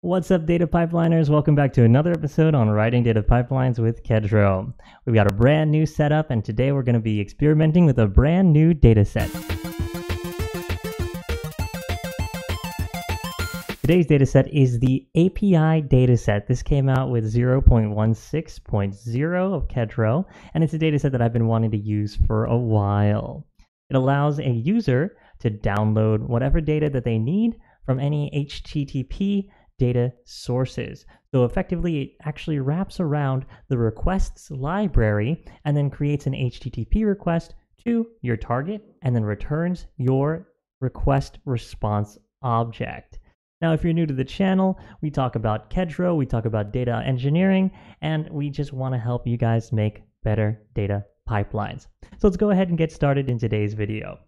What's up, data pipeliners? Welcome back to another episode on writing data pipelines with Kedro. We've got a brand new setup, and today we're going to be experimenting with a brand new data set. Today's dataset is the API dataset. This came out with 0.16.0 of Kedro, and it's a dataset that I've been wanting to use for a while. It allows a user to download whatever data that they need from any HTTP data sources. So effectively, it actually wraps around the requests library and then creates an HTTP request to your target and then returns your request response object. Now, if you're new to the channel, we talk about Kedro, we talk about data engineering, and we just want to help you guys make better data pipelines. So let's go ahead and get started in today's video.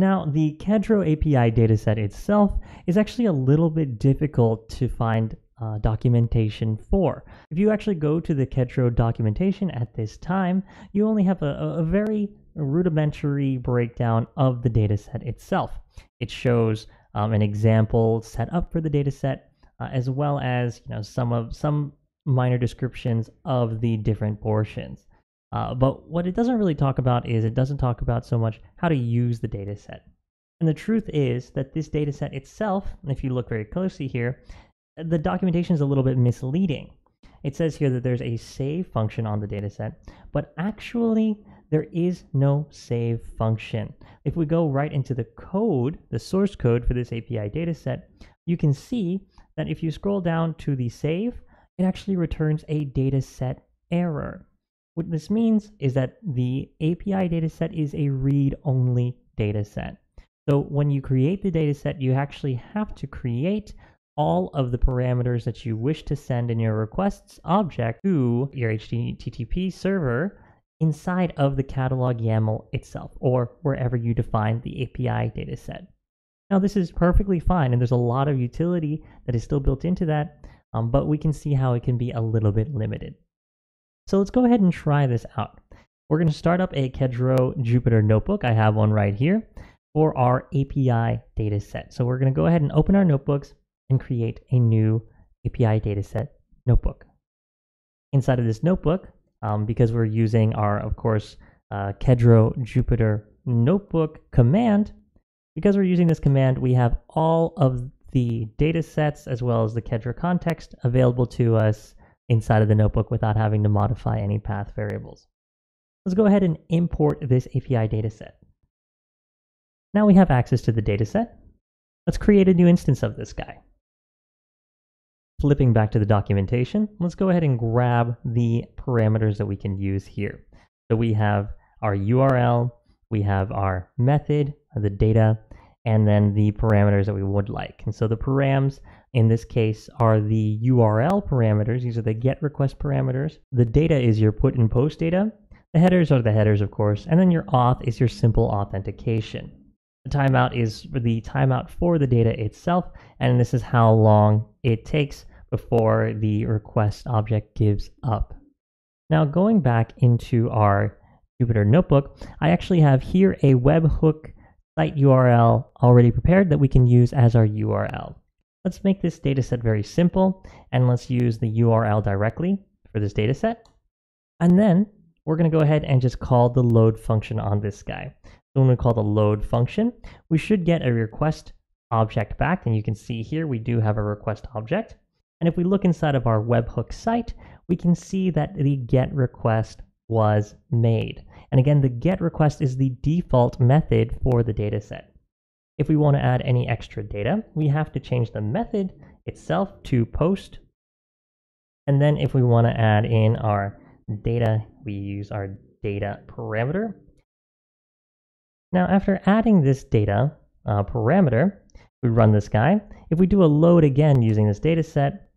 Now, the Kedro API dataset itself is actually a little bit difficult to find uh, documentation for. If you actually go to the Kedro documentation at this time, you only have a, a very rudimentary breakdown of the dataset itself. It shows um, an example set up for the dataset, uh, as well as you know some of some minor descriptions of the different portions. Uh, but what it doesn't really talk about is it doesn't talk about so much how to use the dataset. And the truth is that this dataset itself, if you look very closely here, the documentation is a little bit misleading. It says here that there's a save function on the dataset, but actually there is no save function. If we go right into the code, the source code for this API dataset, you can see that if you scroll down to the save, it actually returns a dataset error. What this means is that the API dataset is a read-only dataset. So when you create the dataset, you actually have to create all of the parameters that you wish to send in your requests object to your HTTP server inside of the catalog YAML itself or wherever you define the API dataset. Now this is perfectly fine and there's a lot of utility that is still built into that, um, but we can see how it can be a little bit limited. So let's go ahead and try this out. We're going to start up a Kedro Jupyter notebook. I have one right here for our API dataset. So we're going to go ahead and open our notebooks and create a new API dataset notebook. Inside of this notebook, um, because we're using our, of course, uh, Kedro Jupyter notebook command, because we're using this command, we have all of the data sets as well as the Kedro context available to us inside of the notebook without having to modify any path variables. Let's go ahead and import this API dataset. Now we have access to the dataset. Let's create a new instance of this guy. Flipping back to the documentation, let's go ahead and grab the parameters that we can use here. So we have our URL, we have our method, the data, and then the parameters that we would like. And so the params in this case are the URL parameters. These are the get request parameters. The data is your put and post data. The headers are the headers, of course. And then your auth is your simple authentication. The timeout is the timeout for the data itself. And this is how long it takes before the request object gives up. Now going back into our Jupyter Notebook, I actually have here a webhook site URL already prepared that we can use as our URL. Let's make this dataset very simple and let's use the URL directly for this dataset. And then we're going to go ahead and just call the load function on this guy. So when we call the load function, we should get a request object back. And you can see here we do have a request object. And if we look inside of our webhook site, we can see that the get request was made. And again, the get request is the default method for the dataset. If we want to add any extra data, we have to change the method itself to post. And then if we want to add in our data, we use our data parameter. Now, after adding this data uh, parameter, we run this guy. If we do a load again using this data set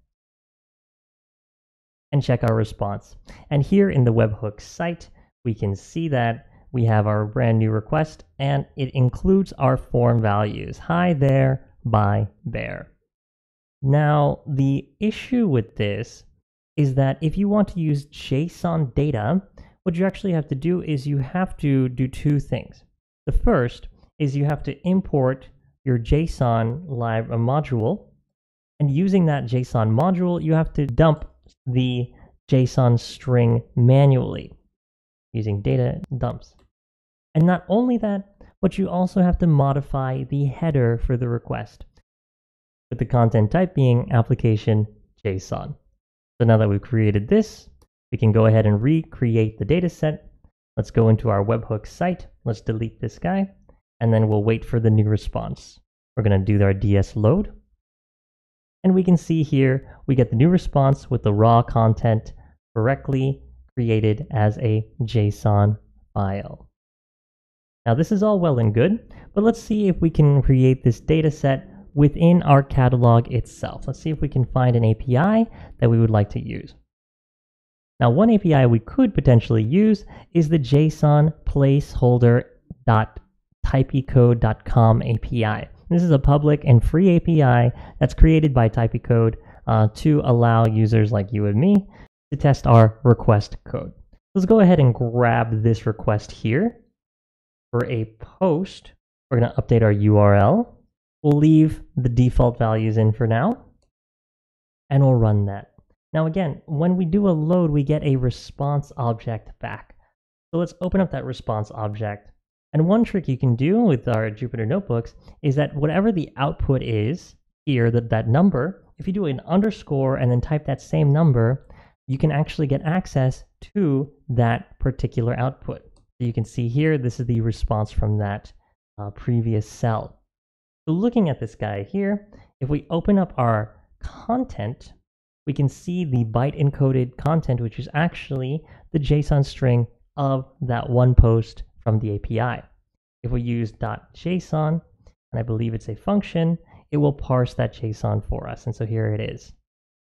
and check our response. And here in the webhook site, we can see that we have our brand new request and it includes our form values. Hi there, bye bear. Now, the issue with this is that if you want to use JSON data, what you actually have to do is you have to do two things. The first is you have to import your JSON live uh, module, And using that JSON module, you have to dump the JSON string manually using data dumps. And not only that, but you also have to modify the header for the request with the content type being application JSON. So now that we've created this, we can go ahead and recreate the data set. Let's go into our webhook site. Let's delete this guy, and then we'll wait for the new response. We're going to do our DS load. And we can see here, we get the new response with the raw content correctly created as a JSON file. Now this is all well and good, but let's see if we can create this data set within our catalog itself. Let's see if we can find an API that we would like to use. Now one API we could potentially use is the JSON placeholder.typicode.com API. This is a public and free API that's created by Typicode uh, to allow users like you and me to test our request code. Let's go ahead and grab this request here for a post. We're going to update our URL. We'll leave the default values in for now, and we'll run that. Now again, when we do a load, we get a response object back. So let's open up that response object. And one trick you can do with our Jupyter notebooks is that whatever the output is here, that, that number, if you do an underscore and then type that same number, you can actually get access to that particular output. You can see here, this is the response from that uh, previous cell. So looking at this guy here, if we open up our content, we can see the byte encoded content, which is actually the JSON string of that one post from the API. If we use .json, and I believe it's a function, it will parse that JSON for us. And so here it is.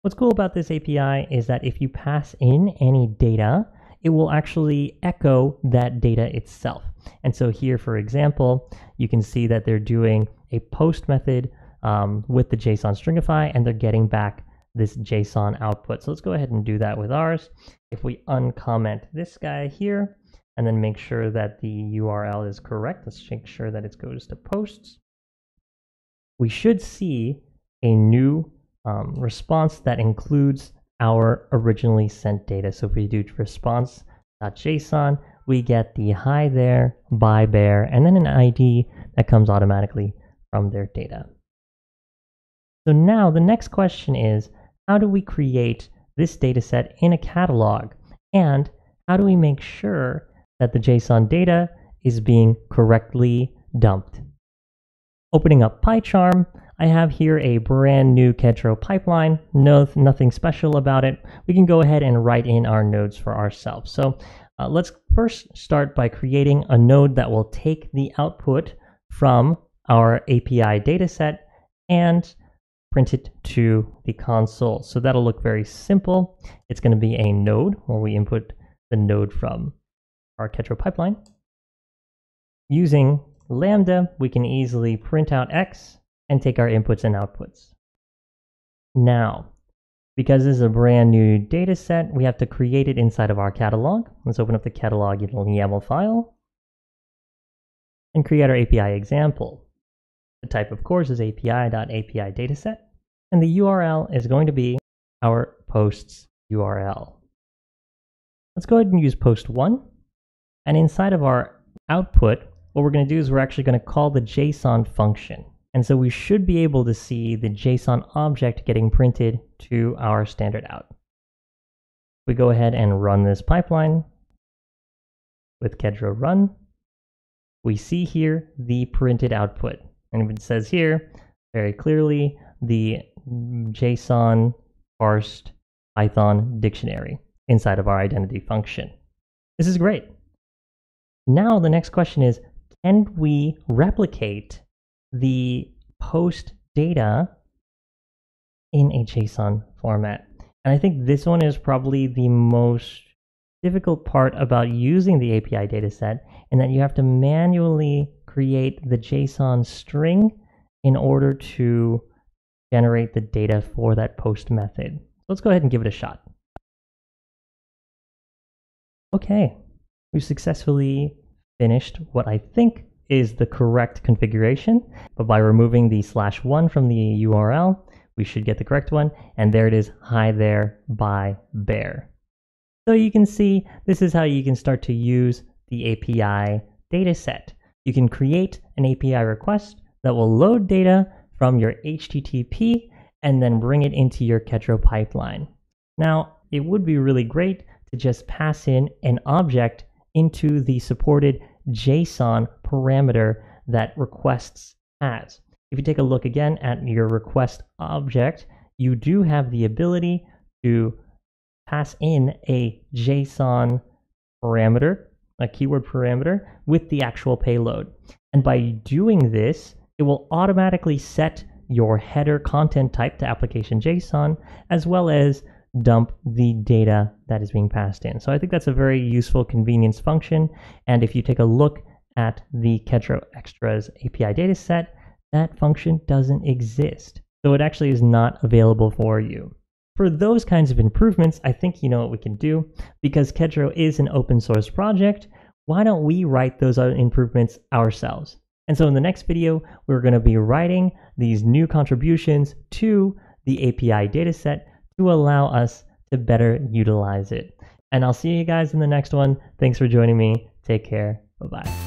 What's cool about this API is that if you pass in any data, it will actually echo that data itself. And so here, for example, you can see that they're doing a post method um, with the JSON stringify, and they're getting back this JSON output. So let's go ahead and do that with ours. If we uncomment this guy here, and then make sure that the URL is correct, let's make sure that it goes to posts. We should see a new um, response that includes our originally sent data. So if we do response.json, we get the hi there, bye bear, and then an ID that comes automatically from their data. So now the next question is, how do we create this data set in a catalog? And how do we make sure that the JSON data is being correctly dumped? Opening up PyCharm, I have here a brand new Kedro pipeline. No, nothing special about it. We can go ahead and write in our nodes for ourselves. So uh, let's first start by creating a node that will take the output from our API dataset and print it to the console. So that'll look very simple. It's going to be a node where we input the node from our Kedro pipeline. Using Lambda, we can easily print out X and take our inputs and outputs. Now, because this is a brand new data set, we have to create it inside of our catalog. Let's open up the catalog YAML file and create our API example. The type, of course, is api.api dataset, and the URL is going to be our posts URL. Let's go ahead and use post one. And inside of our output, what we're going to do is we're actually going to call the JSON function. And so we should be able to see the JSON object getting printed to our standard out. We go ahead and run this pipeline with Kedro run. We see here the printed output. And it says here very clearly the JSON parsed Python dictionary inside of our identity function. This is great. Now the next question is, can we replicate the post data in a JSON format. And I think this one is probably the most difficult part about using the API dataset in that you have to manually create the JSON string in order to generate the data for that post method. Let's go ahead and give it a shot. Okay, we've successfully finished what I think is the correct configuration, but by removing the slash one from the URL, we should get the correct one. And there it is, hi there by bear. So you can see this is how you can start to use the API dataset. You can create an API request that will load data from your HTTP and then bring it into your Kedro pipeline. Now, it would be really great to just pass in an object into the supported JSON parameter that requests has. If you take a look again at your request object, you do have the ability to pass in a JSON parameter, a keyword parameter, with the actual payload. And by doing this, it will automatically set your header content type to application JSON, as well as dump the data that is being passed in. So I think that's a very useful convenience function. And if you take a look at the Kedro Extras API dataset, that function doesn't exist. So it actually is not available for you. For those kinds of improvements, I think you know what we can do. Because Kedro is an open source project, why don't we write those improvements ourselves? And so in the next video, we're going to be writing these new contributions to the API dataset to allow us to better utilize it. And I'll see you guys in the next one. Thanks for joining me. Take care. Bye bye.